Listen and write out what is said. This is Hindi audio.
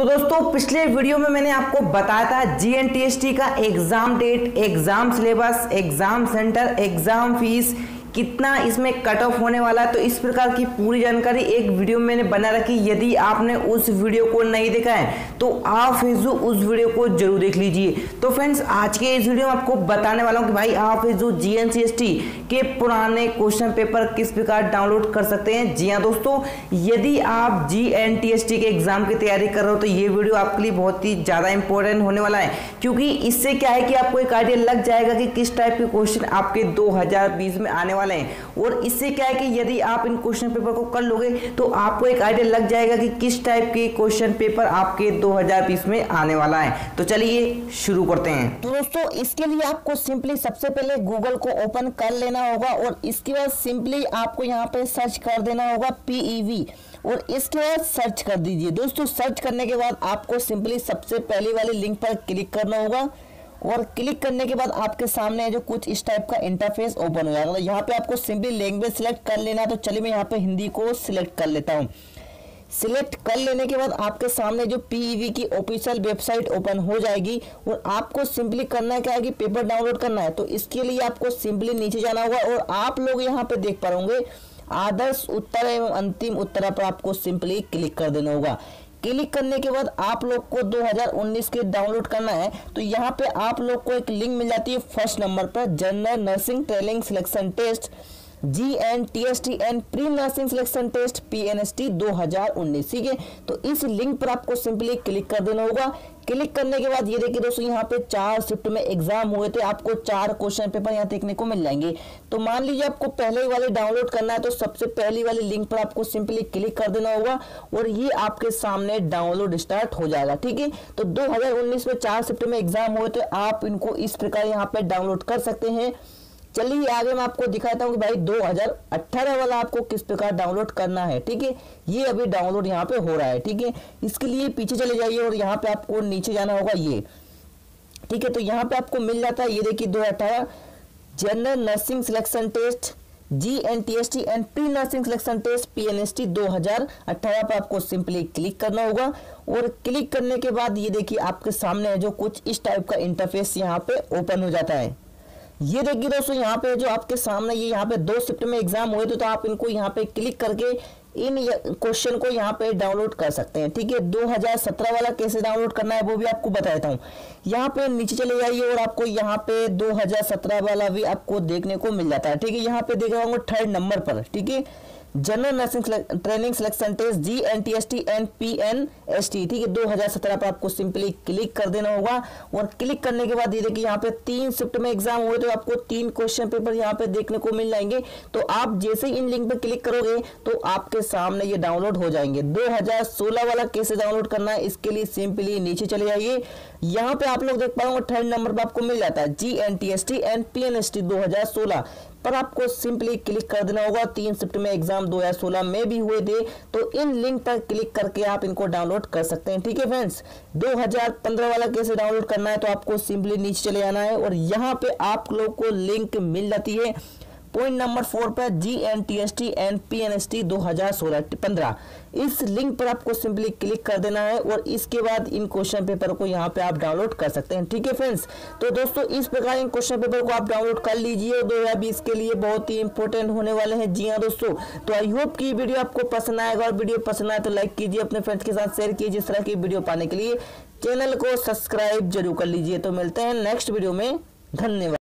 तो दोस्तों, पिछले वीडियो में मैंने आपको बताया था जीएनटीएसटी का exam date exam syllabus exam centre exam fees कितना इसमें कट ऑफ़ होने वाला है तो इस प्रकार की पूरी जानकारी एक वीडियो में मैंने बना रखी। यदि आपने उस वीडियो को नहीं देखा है तो आप फेजू उस वीडियो को ज़रूर देख लीजिए। तो फ्रेंड्स आज के इस वीडियो में आपको बताने वाला हूँ कि भाई आप फेजू जीएनसीएसटी के पुराने क्वेश्चन पेपर किस प्रकार डाउनलोड कर सकते हैं। जी हाँ दोस्तों, यदि आप जी के एग्ज़ाम की तैयारी कर रहे हो तो ये वीडियो आपके लिए बहुत ही ज़्यादा इंपॉर्टेंट होने वाला है। क्योंकि इससे क्या है कि आपको एक आइडिया लग जाएगा कि किस टाइप के क्वेश्चन आपके 2020 में आने वाले हैं। और इससे क्या है कि यदि आप इन क्वेश्चन पेपर को कर लोगे तो आपको एक आइडिया लग जाएगा कि किस टाइप के क्वेश्चन पेपर आपके 2020 में आने वाला है। तो चलिए शुरू करते हैं। तो दोस्तों, इसके लिए आपको सिंपली सबसे पहले गूगल को ओपन कर लेना होगा और इसके बाद सिंपली आपको यहाँ पे सर्च कर देना होगा पीईवी और इसके बाद सर्च कर दीजिए। दोस्तों सर्च करने के बाद आपको सिंपली सबसे पहली वाली लिंक पर क्लिक करना होगा। और क्लिक करने के बाद आपके सामने जो कुछ इस टाइप का इंटरफेस ओपन हो जाएगा। तो यहाँ पे आपको सिंपली लैंग्वेज सिलेक्ट कर लेना तो चलिए मैं यहाँ पे हिंदी को सिलेक्ट कर लेता हूँ। सिलेक्ट कर लेने के बाद आपके सामने जो पीईवी की ऑफिशियल वेबसाइट ओपन हो जाएगी और आपको सिंपली करना है क्या है कि पेपर डाउनलोड करना है। तो इसके लिए आपको सिंपली नीचे जाना होगा और आप लोग यहाँ पे देख पाओगे, आदर्श उत्तर एवं अंतिम उत्तर पर आपको सिंपली क्लिक कर देना होगा। क्लिक करने के बाद आप लोग को 2019 के डाउनलोड करना है। तो यहाँ पे आप लोग को एक लिंक मिल जाती है फ़र्स्ट नंबर पर general nursing training selection test. G N T S T and pre nursing selection test P N S T दो हज़ार उन्नीस, ठीक है? तो इस लिंक पर आपको सिंपली क्लिक कर देना होगा। क्लिक करने के बाद ये देखिए दोस्तों, यहाँ पे चार शिफ्ट में एग्ज़ाम हुए थे। आपको चार क्वेश्चन पेपर यहाँ देखने को मिल जाएँगे। तो मान लीजिए आपको पहले वाले डाउनलोड करना है तो सबसे पहली वाली लिंक पर आपको सिंपली क्लिक कर देना होगा और ये आपके सामने डाउनलोड स्टार्ट हो जाएगा, ठीक है? तो 2019 में चार शिफ्ट में एग्ज़ाम हुए थे, आप इनको इस प्रकार यहाँ पे डाउनलोड कर सकते हैं। चलिए आगे मैं आपको दिखाता हूँ कि भाई 2018 वाला आपको किस प्रकार डाउनलोड करना है, ठीक है? ये अभी डाउनलोड यहाँ पे हो रहा है, ठीक है? इसके लिए पीछे चले जाइए और यहाँ पे आपको नीचे जाना होगा ये, ठीक है? तो यहाँ पे आपको मिल जाता है, ये देखिए दो general nursing selection test G N T S T and pre nursing selection test P N S T दो हज़ार अठारह पर आपको सिंपली क्लिक करना होगा। और क्लिक करने के बाद ये देखिए आपके सामने है जो कुछ इस टाइप का इंटरफेस यहाँ पे ओपन हो जाता है। ये देखिए दोस्तों, यहाँ पे जो आपके सामने ये यहाँ पे दो शिफ्ट में एग्ज़ाम हुए थे तो आप इनको यहाँ पे क्लिक करके इन क्वेश्चन को यहाँ पे डाउनलोड कर सकते हैं। ठीक है 2017 वाला कैसे डाउनलोड करना है वो भी आपको बता देता हूँ। यहाँ पे नीचे चले जाइए और आपको यहाँ पे 2017 वाला भी आपको देखने को मिल जाता है। ठीक है, यहाँ पे देख रहा हूँ थर्ड नंबर पर। ठीक है general nursing training selection test G N T S T and P N S T ठीक है? 2017 पर आपको सिंपली क्लिक कर देना होगा। और क्लिक करने के बाद ये देखिए, यहाँ पे तीन शिफ्ट में एग्ज़ाम हुए तो आपको तीन क्वेश्चन पेपर यहाँ पे देखने को मिल जाएँगे। तो आप जैसे ही इन लिंक पे क्लिक करोगे तो आपके सामने ये डाउनलोड हो जाएँगे। 2016 वाला कैसे डाउनलोड करना है, इसके लिए सिंपली नीचे चले जाइए। यहाँ पे आप लोग देख पाओगे थर्ड नंबर पर आपको मिल जाता है G N T S T and P N S T दो पर आपको सिंपली क्लिक कर देना होगा। तीन शिफ्ट में एग्ज़ाम 2016 में भी हुए थे। तो इन लिंक पर क्लिक करके आप इनको डाउनलोड कर सकते हैं। ठीक है फ्रेंड्स 2015 वाला कैसे डाउनलोड करना है तो आपको सिंपली नीचे चले जाना है और यहाँ पे आप लोग को लिंक मिल जाती है। पॉइंट नंबर फोर पर G N T S T and P N S T दो हज़ार सोलह पंद्रह। इस लिंक पर आपको सिंपली क्लिक कर देना है और इसके बाद इन क्वेश्चन पेपर को यहाँ पे आप डाउनलोड कर सकते हैं। ठीक है फ्रेंड्स? तो दोस्तों, इस प्रकार इन क्वेश्चन पेपर को आप डाउनलोड कर लीजिए दो हज़ार बीस के लिए बहुत ही इंपॉर्टेंट होने वाले हैं। जी हाँ दोस्तों तो आई होप की वीडियो आपको पसंद आएगा और वीडियो पसंद आए तो लाइक कीजिए, अपने फ्रेंड्स के साथ शेयर कीजिए, इस तरह की वीडियो पाने के लिए। चैनल को सब्सक्राइब ज़रूर कर लीजिए। तो मिलते हैं नेक्स्ट वीडियो में। धन्यवाद।